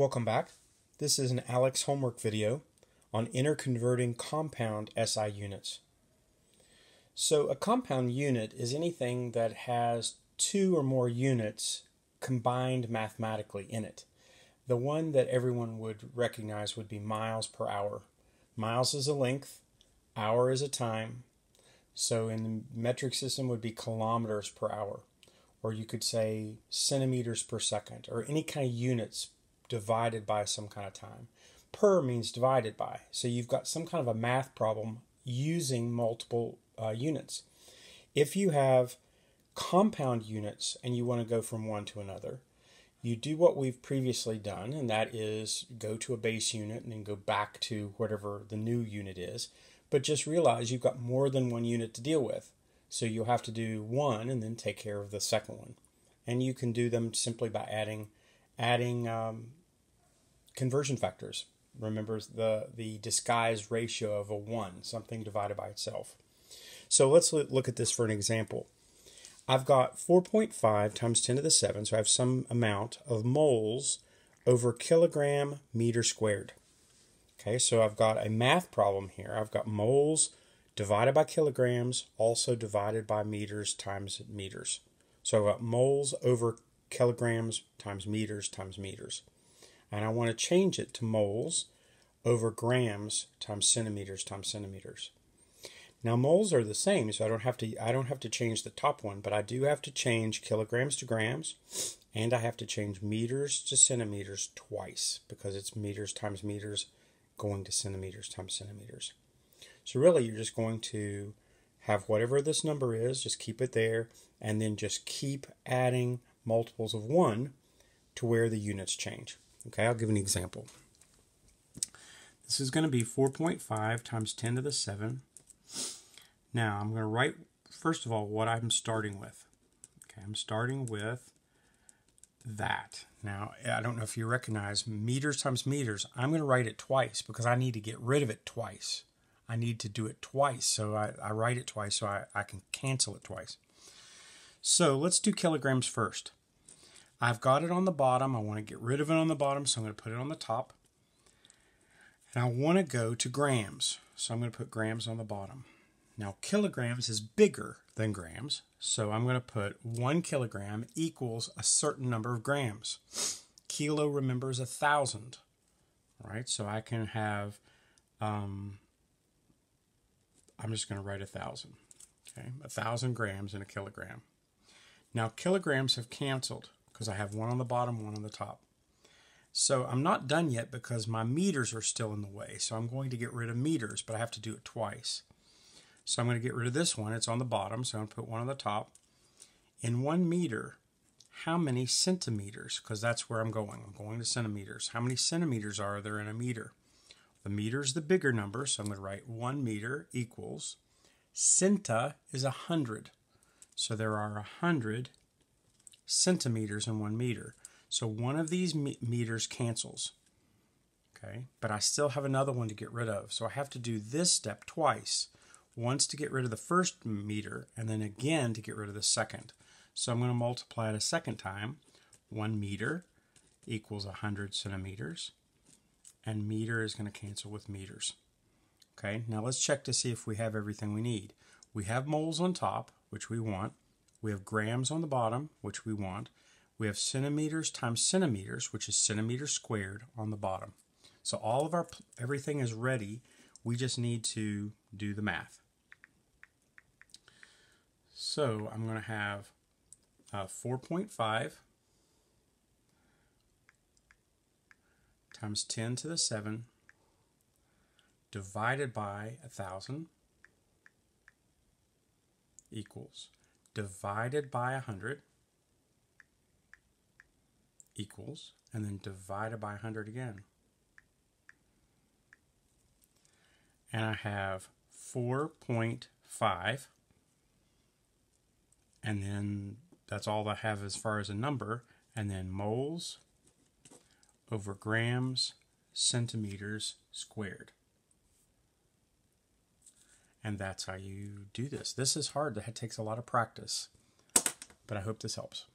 Welcome back. This is an Aleks homework video on interconverting compound SI units. So a compound unit is anything that has two or more units combined mathematically in it. The one that everyone would recognize would be miles per hour. Miles is a length, hour is a time. So in the metric system would be kilometers per hour. Or you could say centimeters per second, or any kind of units divided by some kind of time. Per means divided by. So you've got some kind of a math problem using multiple uh, units. If you have compound units and you want to go from one to another, you do what we've previously done, and that is go to a base unit and then go back to whatever the new unit is. But just realize you've got more than one unit to deal with. So you'll have to do one and then take care of the second one. And you can do them simply by adding adding um, conversion factors. Remember the, the disguised ratio of a 1, something divided by itself. So let's look at this for an example. I've got 4.5 times 10 to the 7, so I have some amount of moles over kilogram meter squared. Okay, so I've got a math problem here. I've got moles divided by kilograms, also divided by meters times meters. So I've got moles over kilograms times meters times meters and I want to change it to moles over grams times centimeters times centimeters. Now moles are the same, so I don't have to I don't have to change the top one, but I do have to change kilograms to grams, and I have to change meters to centimeters twice because it's meters times meters going to centimeters times centimeters. So really you're just going to have whatever this number is, just keep it there, and then just keep adding multiples of 1 to where the units change. Okay, I'll give an example. This is going to be 4.5 times 10 to the 7. Now, I'm going to write, first of all, what I'm starting with. Okay, I'm starting with that. Now, I don't know if you recognize meters times meters. I'm going to write it twice because I need to get rid of it twice. I need to do it twice, so I, I write it twice so I, I can cancel it twice. So let's do kilograms first. I've got it on the bottom. I want to get rid of it on the bottom, so I'm going to put it on the top. And I want to go to grams, so I'm going to put grams on the bottom. Now, kilograms is bigger than grams, so I'm going to put one kilogram equals a certain number of grams. Kilo, remember, is a thousand, right? So I can have, um, I'm just going to write a thousand, okay? A thousand grams in a kilogram. Now, kilograms have canceled because I have one on the bottom, one on the top. So I'm not done yet because my meters are still in the way. So I'm going to get rid of meters, but I have to do it twice. So I'm going to get rid of this one. It's on the bottom, so I'm going to put one on the top. In one meter, how many centimeters? Because that's where I'm going. I'm going to centimeters. How many centimeters are there in a meter? The meter is the bigger number, so I'm going to write 1 meter equals. Centa is 100. So there are 100 centimeters in one meter. So one of these meters cancels. Okay, but I still have another one to get rid of. So I have to do this step twice. Once to get rid of the first meter, and then again to get rid of the second. So I'm going to multiply it a second time. One meter equals 100 centimeters. And meter is going to cancel with meters. Okay, now let's check to see if we have everything we need. We have moles on top, which we want. We have grams on the bottom, which we want. We have centimeters times centimeters, which is centimeters squared on the bottom. So all of our, everything is ready. We just need to do the math. So I'm going to have uh, 4.5 times 10 to the 7 divided by 1,000 equals divided by 100 equals, and then divided by 100 again. And I have 4.5, and then that's all I have as far as a number, and then moles over grams centimeters squared. And that's how you do this. This is hard. That takes a lot of practice. But I hope this helps.